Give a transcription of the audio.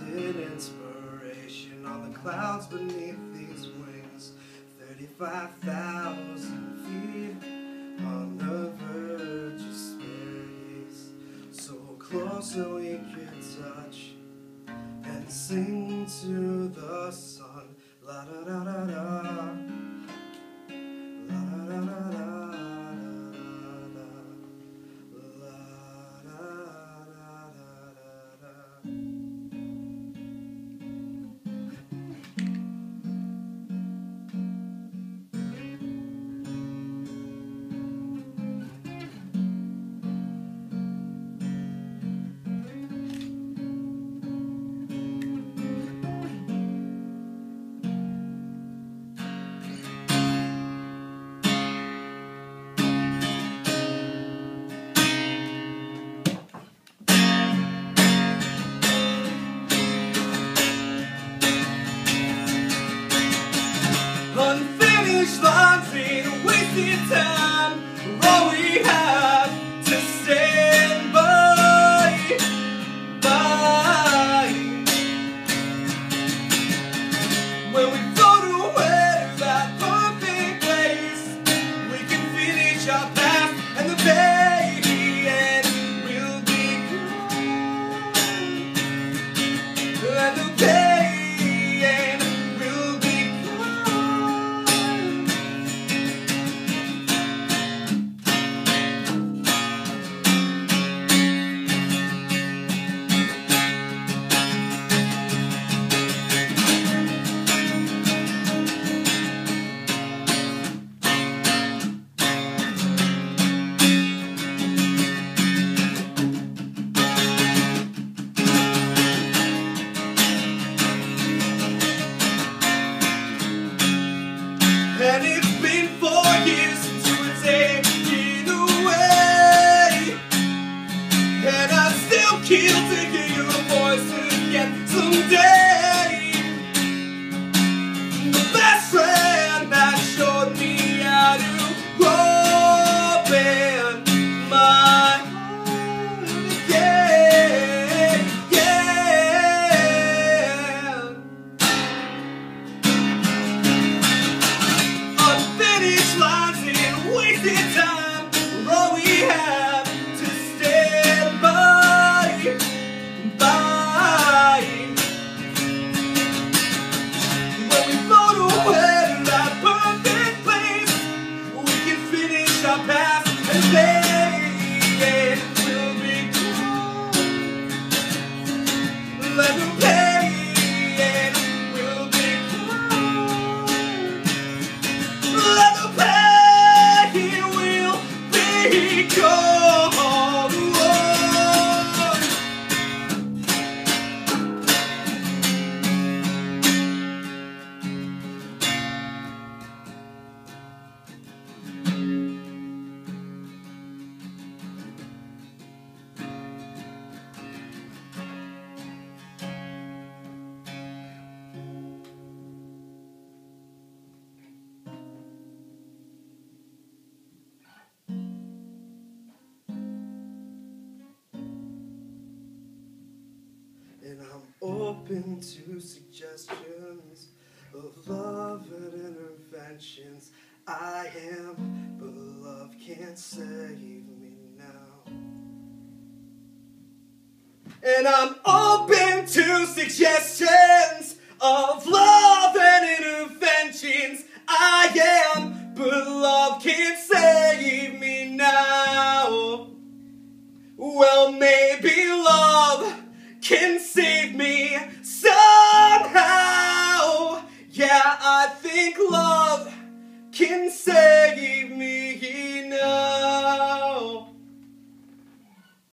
inspiration on the clouds beneath these wings. 35,000 feet on the verge of space. So close that we can touch and sing to the sun. La da da da da. And it's been four years since you were taken away. And I still kill to hear your voice baby And I'm open to suggestions of love and interventions. I am, but love can't save me now. And I'm open to suggestions of love and interventions. I am, but love can't save me now. Well, maybe love can save me somehow. Yeah, I think love can save me now.